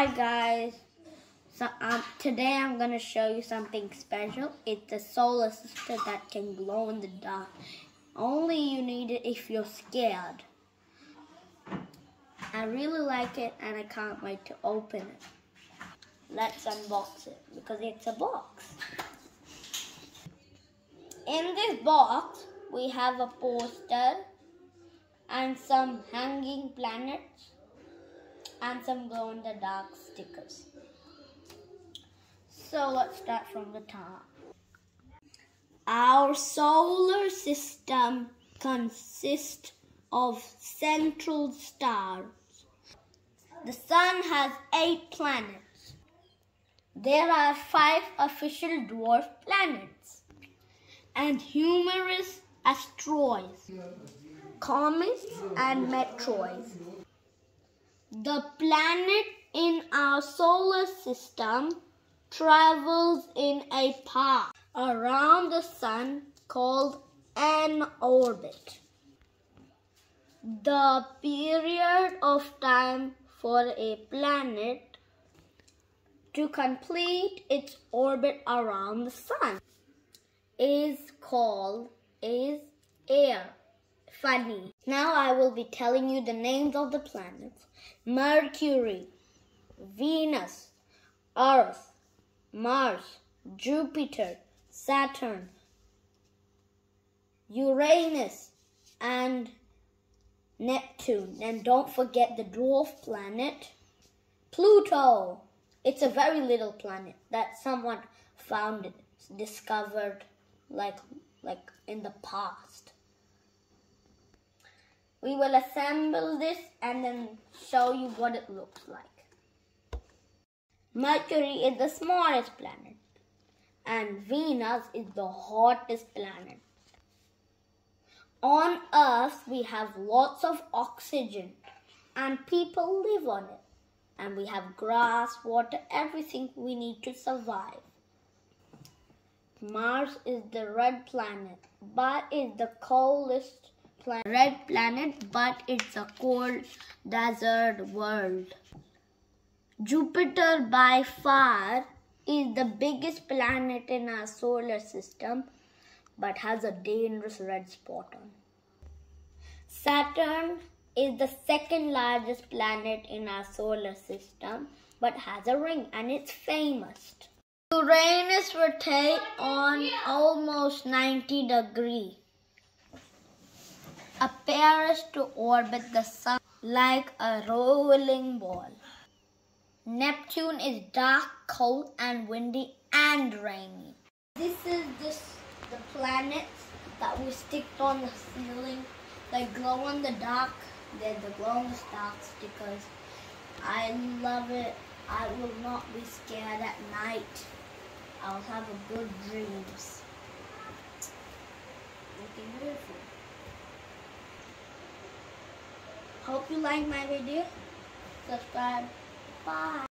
Hi guys. So um, today I'm gonna show you something special. It's a solar system that can glow in the dark. Only you need it if you're scared. I really like it and I can't wait to open it. Let's unbox it because it's a box. In this box we have a poster and some hanging planets and some glow in the dark stickers. So let's start from the top. Our solar system consists of central stars. The sun has eight planets. There are five official dwarf planets and numerous asteroids, comets, and meteoroids. The planet in our solar system travels in a path around the sun called an orbit. The period of time for a planet to complete its orbit around the sun is called is air funny. Now I will be telling you the names of the planets. Mercury, Venus, Earth, Mars, Jupiter, Saturn, Uranus, and Neptune. And don't forget the dwarf planet, Pluto. It's a very little planet that someone found, discovered like, like in the past. We will assemble this and then show you what it looks like. Mercury is the smallest planet and Venus is the hottest planet. On Earth, we have lots of oxygen and people live on it. And we have grass, water, everything we need to survive. Mars is the red planet, but is the coldest planet, red planet, but it's a cold desert world. Jupiter by far is the biggest planet in our solar system, but has a dangerous red spot on. Saturn is the second largest planet in our solar system, but has a ring and it's famous. Uranus rotates on almost 90 degrees appears to orbit the sun like a rolling ball. Neptune is dark, cold, and windy and rainy. This is this the planets that we stick on the ceiling. They glow in the dark. They're the glow in the dark stickers. I love it. I will not be scared at night. I'll have a good dreams. Looking beautiful. Hope you like my video. Subscribe. Bye.